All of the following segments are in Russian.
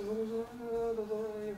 Mm-hmm.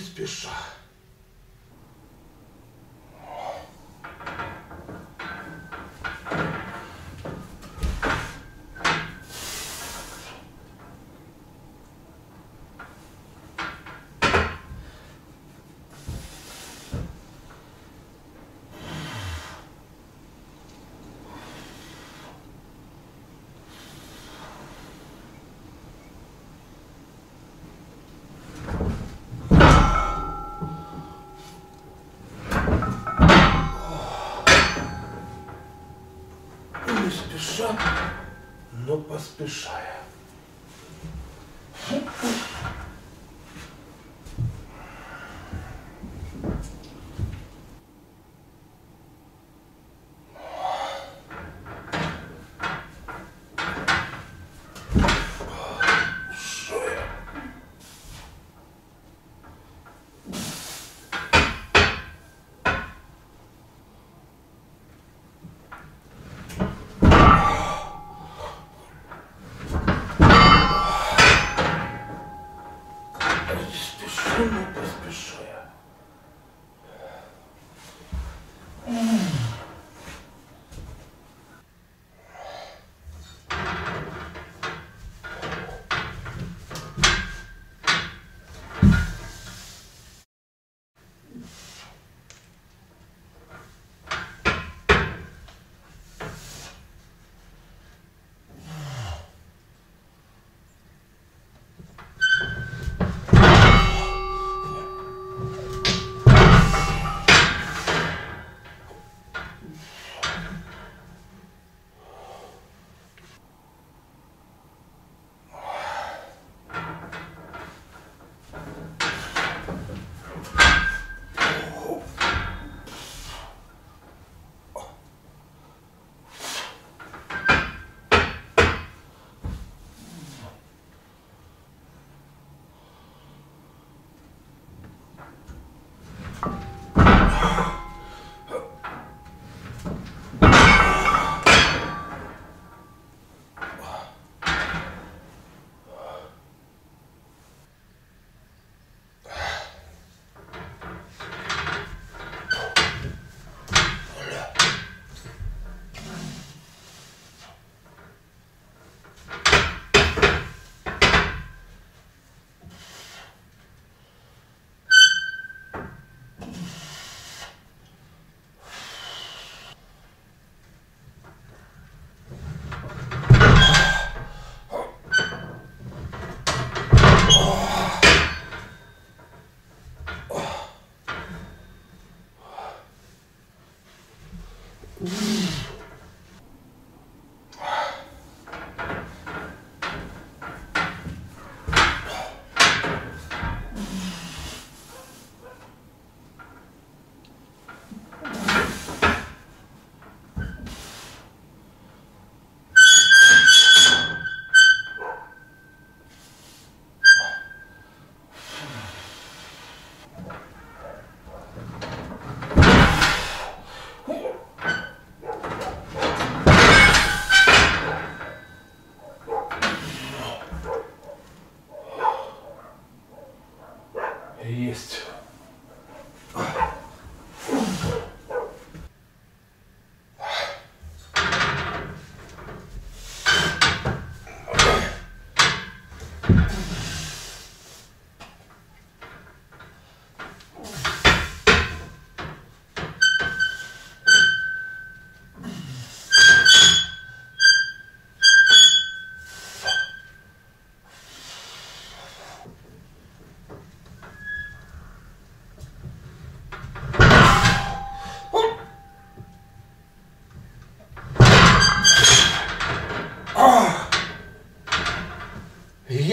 Спеша. Спеша, но поспешая.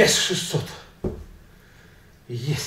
Есть 600. Есть.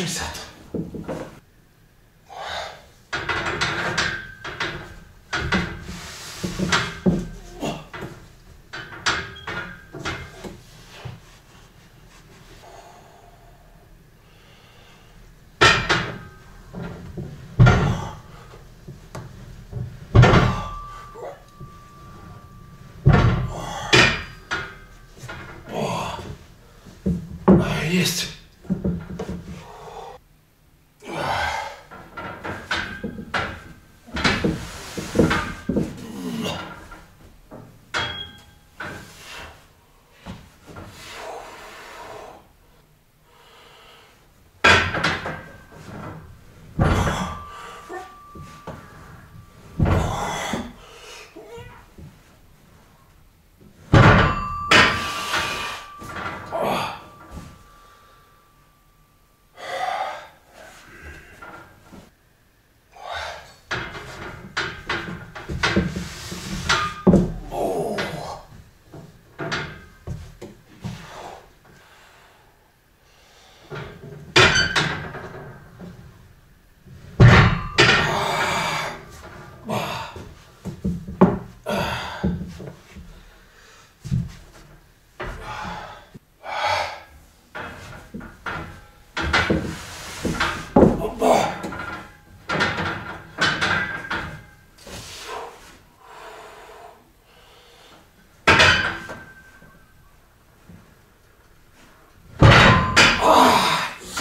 Сто шестьдесят. Есть.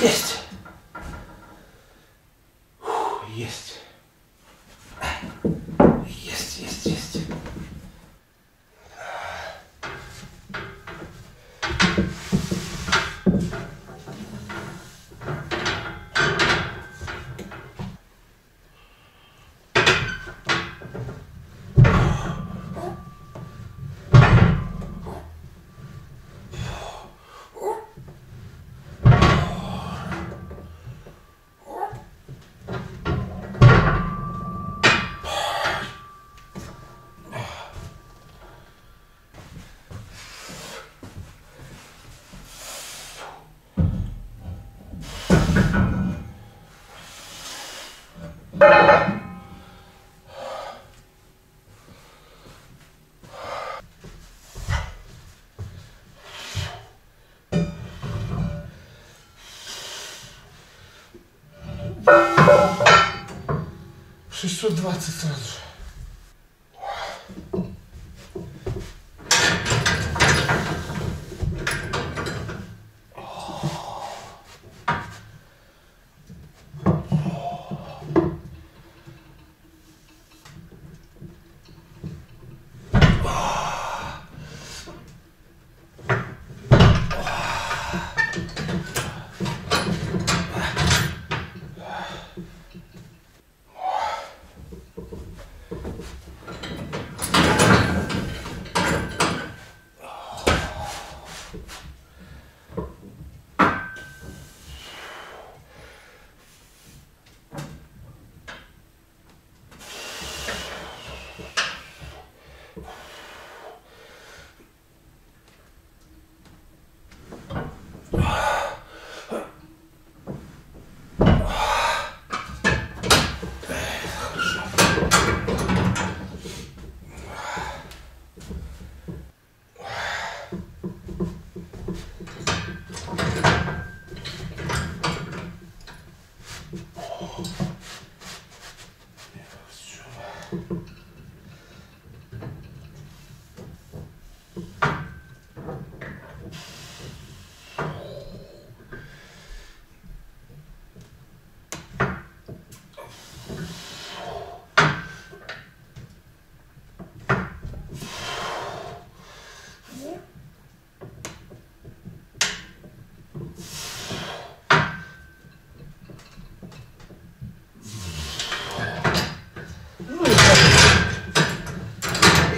Yes. 620 сразу же.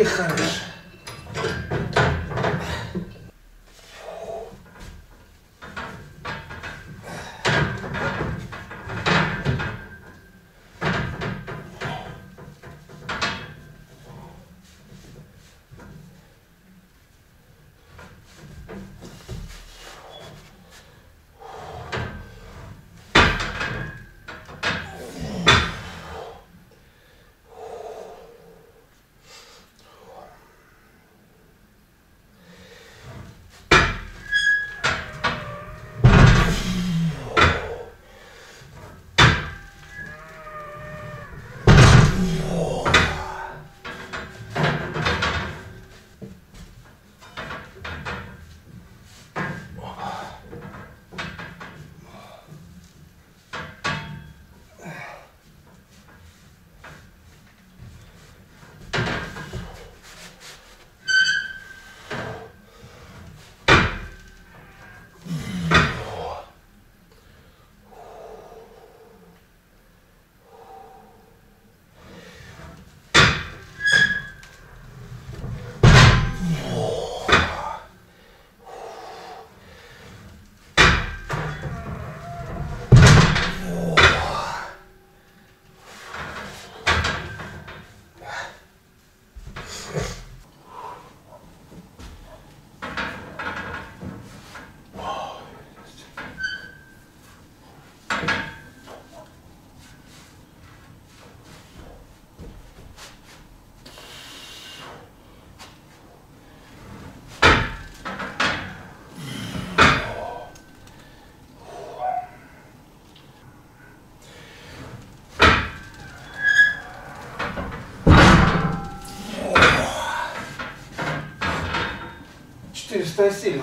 الإخراج 在戏里，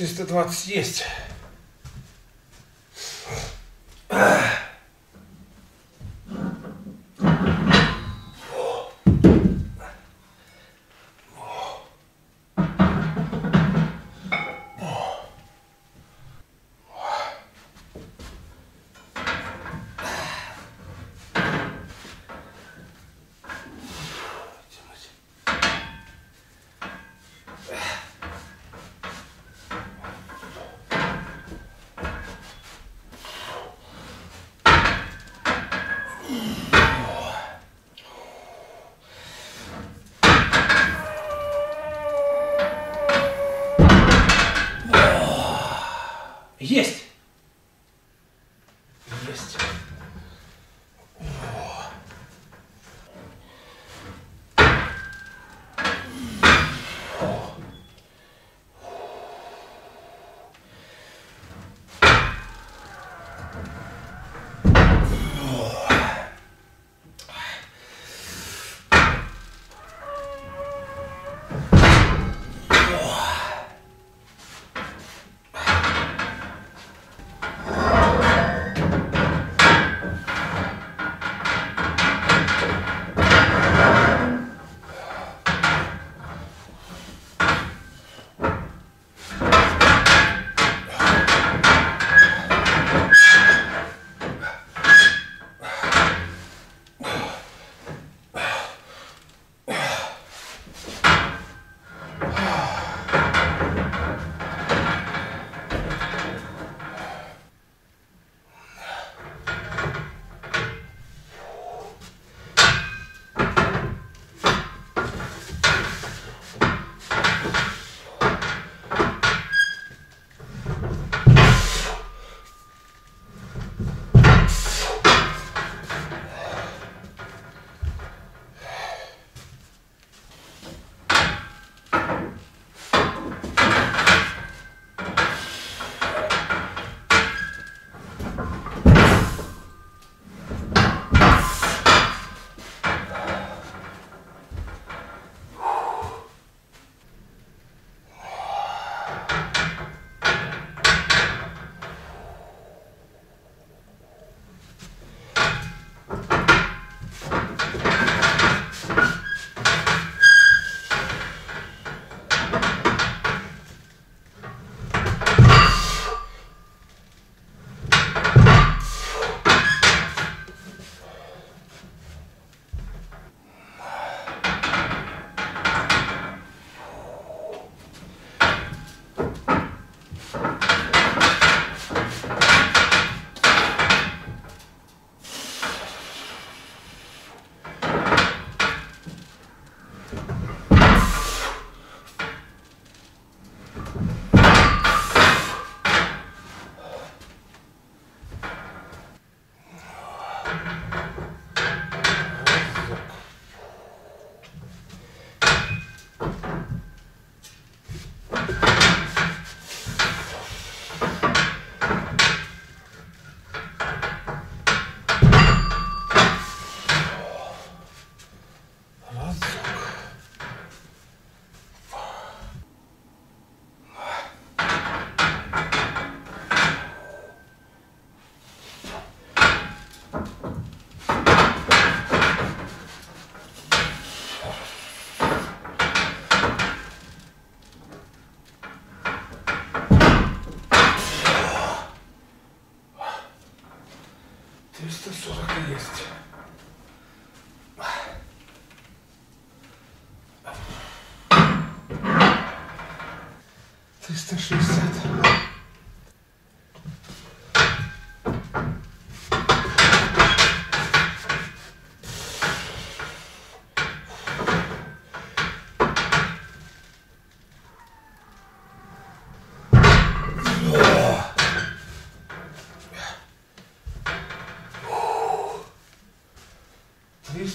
320 есть.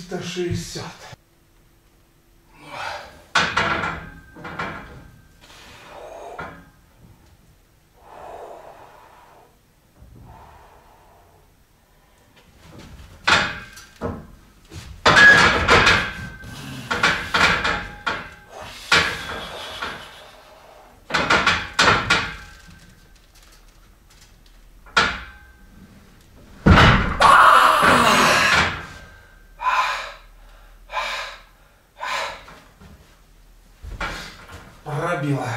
360. пробило.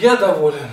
Я доволен.